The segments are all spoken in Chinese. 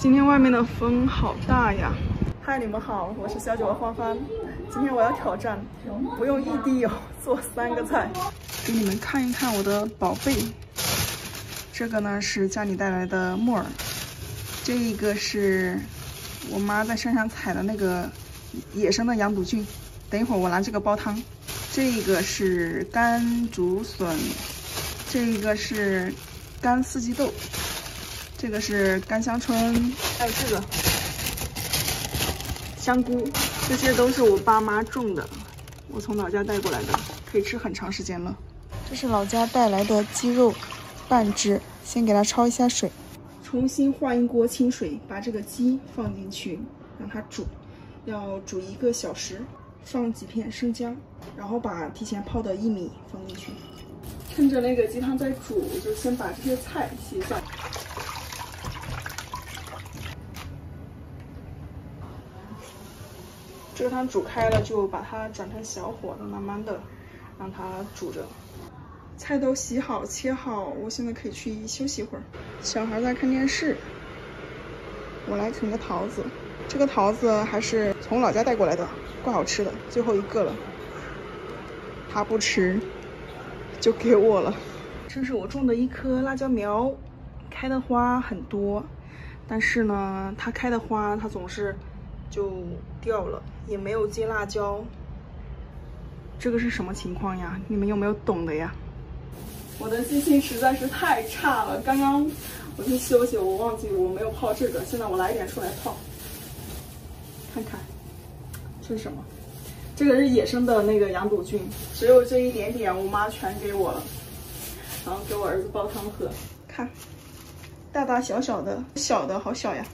今天外面的风好大呀！嗨，你们好，我是小九的欢欢。今天我要挑战不用一滴油做三个菜，给你们看一看我的宝贝。这个呢是家里带来的木耳，这一个是我妈在山上采的那个野生的羊肚菌，等一会儿我拿这个煲汤。这个是干竹笋，这个是干四季豆。这个是干香椿，还有这个香菇，这些都是我爸妈种的，我从老家带过来的，可以吃很长时间了。这是老家带来的鸡肉半只，先给它焯一下水，重新换一锅清水，把这个鸡放进去，让它煮，要煮一个小时，放几片生姜，然后把提前泡的薏米放进去，趁着那个鸡汤在煮，就先把这些菜洗一下。这个汤煮开了，就把它转成小火的，慢慢的让它煮着。菜都洗好切好，我现在可以去休息一会儿。小孩在看电视，我来啃个桃子。这个桃子还是从老家带过来的，怪好吃的。最后一个了，他不吃，就给我了。这是我种的一棵辣椒苗，开的花很多，但是呢，它开的花它总是。就掉了，也没有结辣椒。这个是什么情况呀？你们有没有懂的呀？我的记性实在是太差了。刚刚我去休息，我忘记我没有泡这个，现在我拿一点出来泡，看看这是什么？这个是野生的那个羊肚菌，只有这一点点，我妈全给我了，然后给我儿子煲汤喝。看，大大小小的，小的好小呀。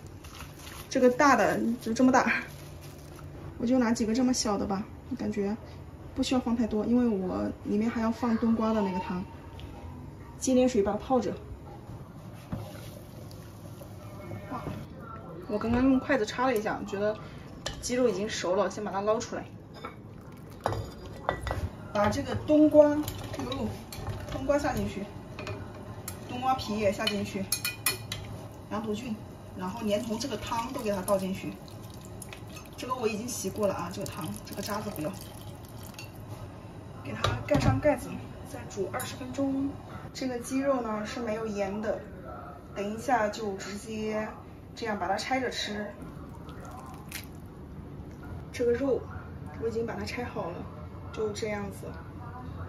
这个大的就这么大，我就拿几个这么小的吧。感觉不需要放太多，因为我里面还要放冬瓜的那个汤。接点水把它泡着。我刚刚用筷子插了一下，觉得鸡肉已经熟了，先把它捞出来。把这个冬瓜，哟，冬瓜下进去，冬瓜皮也下进去，羊肚菌。然后连同这个汤都给它倒进去，这个我已经洗过了啊，这个汤这个渣子不要，给它盖上盖子，再煮二十分钟。这个鸡肉呢是没有盐的，等一下就直接这样把它拆着吃。这个肉我已经把它拆好了，就这样子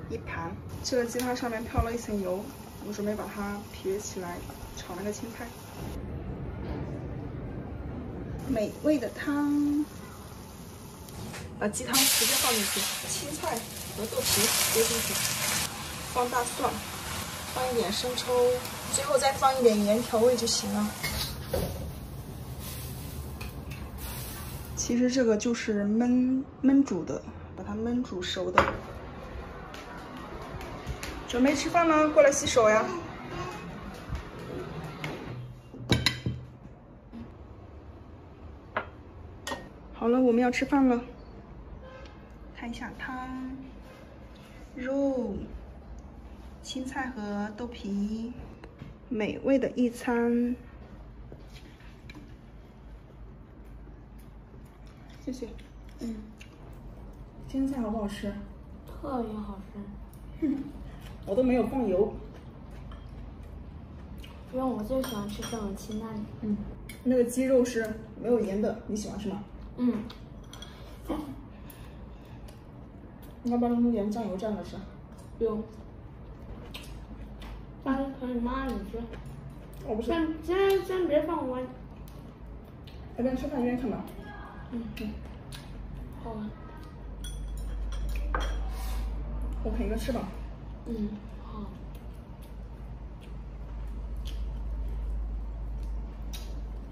一盘。这个鸡汤上面飘了一层油，我准备把它撇起来炒那个青菜。美味的汤，把鸡汤直接放进去，青菜和豆皮丢进去，放大蒜，放一点生抽，最后再放一点盐调味就行了。其实这个就是焖焖煮的，把它焖煮熟的。准备吃饭了，过来洗手呀。好了，我们要吃饭了。看一下汤、肉、青菜和豆皮，美味的一餐。谢谢。嗯。青菜好不好吃？特别好吃。我都没有放油。因为我最喜欢吃这种清淡的。嗯。那个鸡肉是没有盐的，你喜欢吃吗？嗯，你要不要弄点酱油蘸着吃？不用。妈，可以妈你吃。我不吃。先先先别放我。一边吃饭一边看吧。嗯嗯。好了。我啃一个翅膀。嗯，好。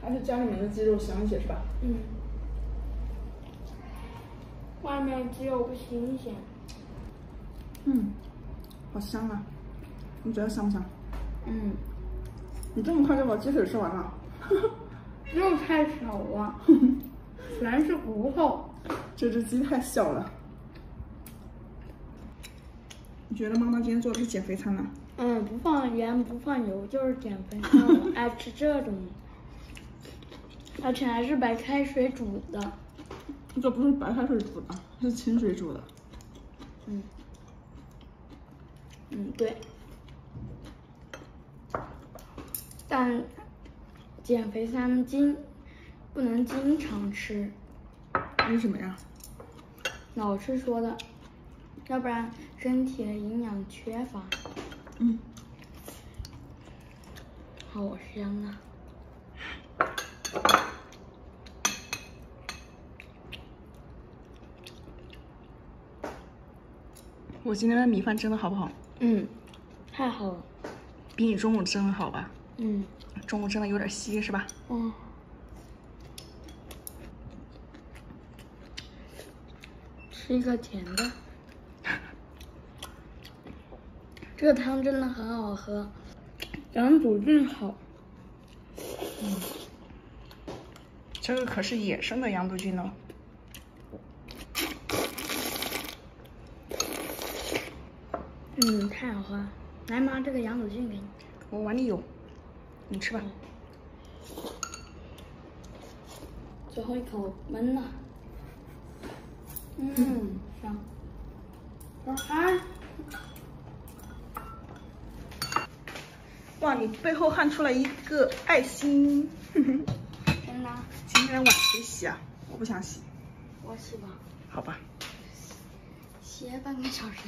还是家里面的鸡肉香一些是吧？嗯。外面鸡肉不新鲜。嗯，好香啊！你觉得香不香？嗯。你这么快就把鸡腿吃完了？肉太少了，全是骨头。这只鸡太小了。你觉得妈妈今天做的是减肥餐呢？嗯，不放盐不放油就是减肥餐，我 爱吃这种。而且还是白开水煮的。这不是白开水煮的，是清水煮的。嗯，嗯，对。但减肥餐经不能经常吃。为什么呀？老师说的，要不然身体的营养缺乏。嗯，好香啊！我今天的米饭蒸的好不好？嗯，太好了。比你中午蒸的好吧？嗯，中午蒸的有点稀是吧？嗯。吃一个甜的。这个汤真的很好喝，羊肚菌好。嗯，这个可是野生的羊肚菌哦。嗯，太好喝了！来妈，这个羊肚菌给你。我碗里有，你吃吧。最后一口闷了。嗯，香。小孩。哇，你背后焊出来一个爱心。真的？今天的碗谁洗啊？我不想洗。我洗吧。好吧。洗半个小时。